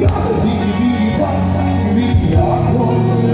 gotta be, be, we be, be,